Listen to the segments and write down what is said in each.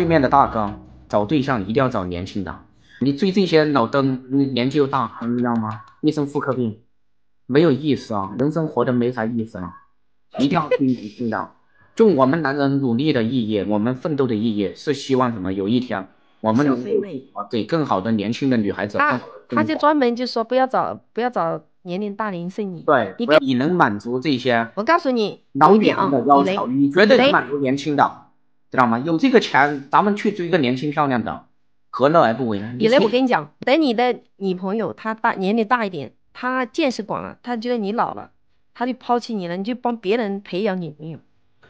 对面的大哥找对象一定要找年轻的，你追这些老登，年纪又大，你知道吗？一身妇科病，没有意思啊，人生活的没啥意思啊，一定要追年轻的。就我们男人努力的意义，我们奋斗的意义是希望什么？有一天我们能给更好的年轻的女孩子。他他就专门就说不要找不要找年龄大龄剩女。对，你你能满足这些？我告诉你，老女人的要求，你绝对能满足年轻的。知道吗？有这个钱，咱们去追一个年轻漂亮的，何乐而不为呢？李雷，我跟你讲，等你的女朋友她大年龄大一点，她见识广了，她觉得你老了，她就抛弃你了，你就帮别人培养女朋友。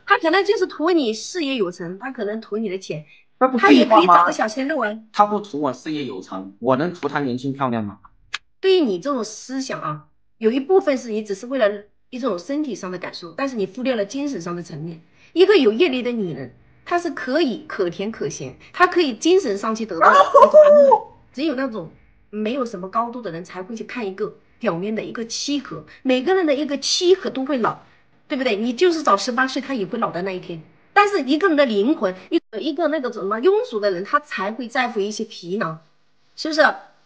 她可能就是图你事业有成，她可能图你的钱，她也可以找个小鲜肉啊。她不图我事业有成，我能图她年轻漂亮吗？对于你这种思想啊，有一部分是你只是为了一种身体上的感受，但是你忽略了精神上的层面。一个有阅历的女人。他是可以可甜可咸，他可以精神上去得到只有那种没有什么高度的人才会去看一个表面的一个契合。每个人的一个契合都会老，对不对？你就是找十八岁，他也会老的那一天。但是一个人的灵魂，一一个那个什么庸俗的人，他才会在乎一些皮囊，是不是？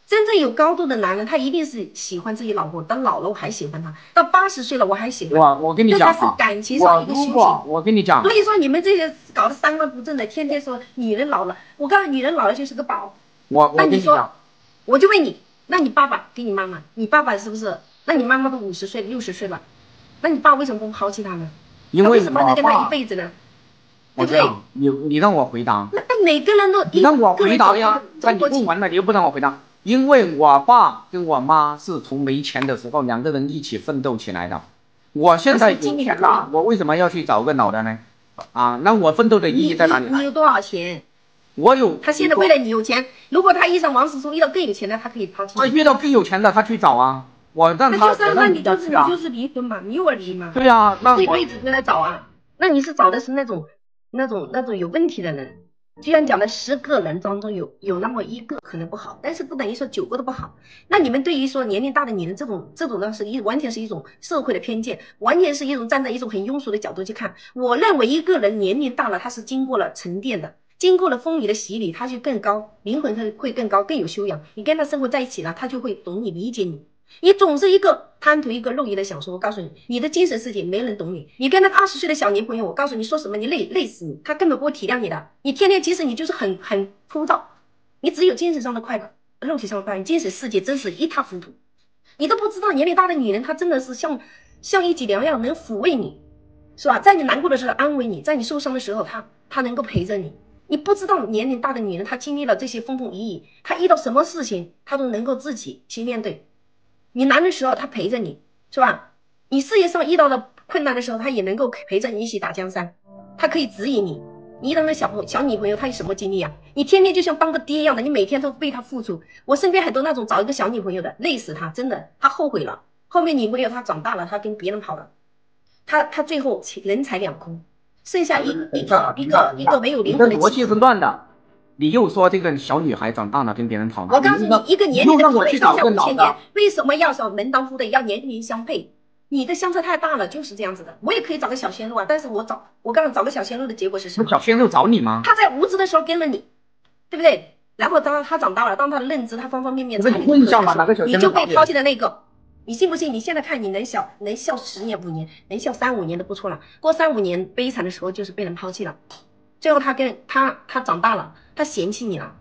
真正有高度的男人，他一定是喜欢自己老婆。等老了，我还喜欢他；到八十岁了，我还喜欢。我我跟你讲是感情上一个修行。我跟你讲，所以说你们这些搞得三观不正的，天天说女人老了，我告诉你，女人老了就是个宝。我我跟你说，我就问你，那你爸爸跟你妈妈，你爸爸是不是？那你妈妈都五十岁、六十岁了，那你爸为什么不抛弃他呢？因为什么能跟他一辈子呢？对不对？你你让我回答。那那每个人都你让我回答呀？那你问完了，你又不让我回答。因为我爸跟我妈是从没钱的时候两个人一起奋斗起来的，我现在有钱了，我为什么要去找个老的呢？啊，那我奋斗的意义在哪里？你有多少钱？我有。他现在为了你有钱，如果他遇上王思聪，遇到更有钱的，他可以抛弃。他遇到更有钱的，他去找啊，我让他。那就是那你就是你就是离婚嘛，你我离嘛。对呀，那这辈子都在找啊，那你是找的是那种那种那种有问题的人。既然讲的十个人当中有有那么一个可能不好，但是不等于说九个都不好。那你们对于说年龄大的女人这种这种呢，是一完全是一种社会的偏见，完全是一种站在一种很庸俗的角度去看。我认为一个人年龄大了，他是经过了沉淀的，经过了风雨的洗礼，他就更高，灵魂会会更高，更有修养。你跟他生活在一起了，他就会懂你，理解你。你总是一个贪图一个肉欲的享受，我告诉你，你的精神世界没人懂你。你跟那个二十岁的小年朋友，我告诉你说什么，你累累死你，他根本不会体谅你的。你天天其实你就是很很枯燥，你只有精神上的快乐，肉体上的快乐，精神世界真是一塌糊涂。你都不知道年龄大的女人，她真的是像像一剂良药，能抚慰你，是吧？在你难过的时候安慰你，在你受伤的时候，她她能够陪着你。你不知道年龄大的女人，她经历了这些风风雨雨，她遇到什么事情，她都能够自己去面对。你难的时候，他陪着你，是吧？你事业上遇到了困难的时候，他也能够陪着你一起打江山，他可以指引你。你那个小朋小女朋友，她有什么经历啊？你天天就像当个爹一样的，你每天都为她付出。我身边很多那种找一个小女朋友的，累死他，真的，他后悔了。后面女朋友她长大了，她跟别人跑了，他他最后人财两空，剩下一一个一个一个没有灵魂的。逻辑是乱的。你又说这个小女孩长大了跟别人跑了，我告诉你，一个年龄的夫妻相差五千年，为什么要找门当户对，要年龄相配？你的相差太大了，就是这样子的。我也可以找个小鲜肉啊，但是我找我刚刚找个小鲜肉的结果是什么？小鲜肉找你吗？他在无知的时候跟了你，对不对？然后当他长大了，当他的认知他方方面面，你就被抛弃的那个，你信不信？你现在看你能笑能笑十年五年，能笑三五年都不错了。过三五年悲惨的时候就是被人抛弃了，最后他跟他他长大了。他嫌弃你了，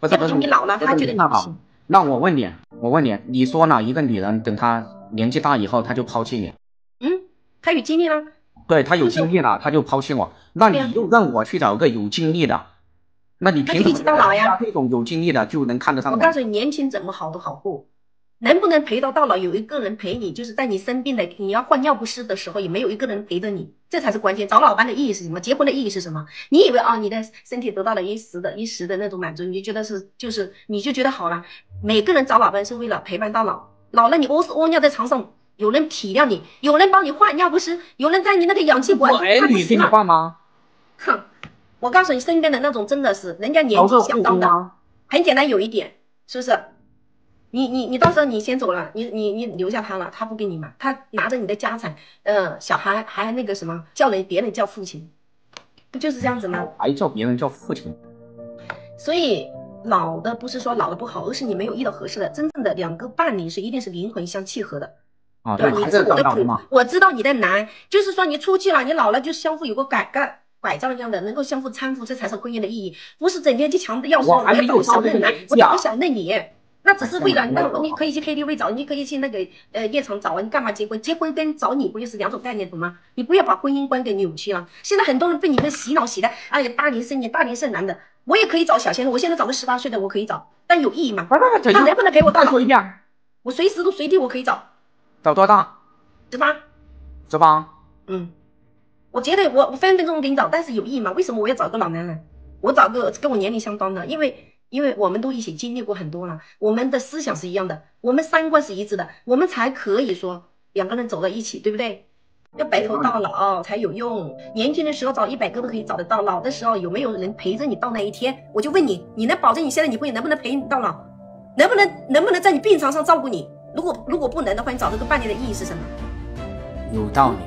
不是不是你老了，他觉得你不好。那我问你，我问你，你说哪一个女人等她年纪大以后，她就抛弃你？嗯，她有经历了。对她有经历了，她就抛弃我。那你又让我去找个有经历的，那你凭什么？这种有经历的就能看得上？我告诉你，年轻怎么好都好过。能不能陪到到老？有一个人陪你，就是在你生病的，你要换尿不湿的时候，也没有一个人陪着你，这才是关键。找老伴的意义是什么？结婚的意义是什么？你以为啊，你的身体得到了一时的一时的那种满足，你就觉得是就是你就觉得好了。每个人找老伴是为了陪伴到老，老了你屙屎屙尿在床上，有人体谅你，有人帮你换尿不湿，有人在你那个氧气管。我儿女给你换吗？哼，我告诉你，身边的那种真的是人家年纪相当的，很简单，有一点是不是？你你你到时候你先走了，你你你留下他了，他不给你嘛？他拿着你的家产，嗯，小孩还那个什么叫人别人叫父亲，不就是这样子吗？还叫别人叫父亲？所以老的不是说老的不好，而是你没有遇到合适的。真正的两个伴侣是一定是灵魂相契合的。啊，对你知我的苦我知道你的难，就是说你出去了，你老了就相互有个拐拐拐杖一样的，能够相互搀扶，这才是婚姻的意义，不是整天就强调说我还没有要小嫩男到这个年，纪啊我要小嫩你。那只是为了，那你可以去 KTV 找，你可以去那个呃夜场找啊，你干嘛结婚？结婚跟找你不就是两种概念，懂吗？你不要把婚姻观给扭曲了。现在很多人被你们洗脑洗的，哎呀，大龄剩女、大龄剩男的，我也可以找小鲜肉，我现在找个十八岁的我可以找，但有意义吗？他能不能陪我到老再说？一遍，我随时都随地我可以找，找多大？十八。十八？嗯，我觉得我我分分钟给你找，但是有意义吗？为什么我要找个老男人？我找个跟我年龄相当的，因为因为我们都一起经历过很多了，我们的思想是一样的，我们三观是一致的，我们才可以说两个人走到一起，对不对？要白头到老才有用。年轻的时候找一百个都可以找得到，老的时候有没有人陪着你到那一天？我就问你，你能保证你现在女朋友能不能陪你到老？能不能能不能在你病床上照顾你？如果如果不能的话，你找这个伴侣的意义是什么？有道理，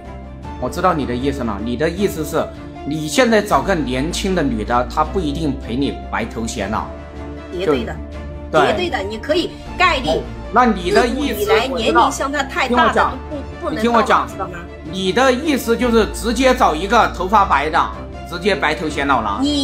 我知道你的意思了。你的意思是，你现在找个年轻的女的，她不一定陪你白头偕老。绝对的，对绝对的，你可以概率。那你的意思以来，年龄相差太大的你听我讲知道吗？你的意思就是直接找一个头发白的，直接白头偕老了。你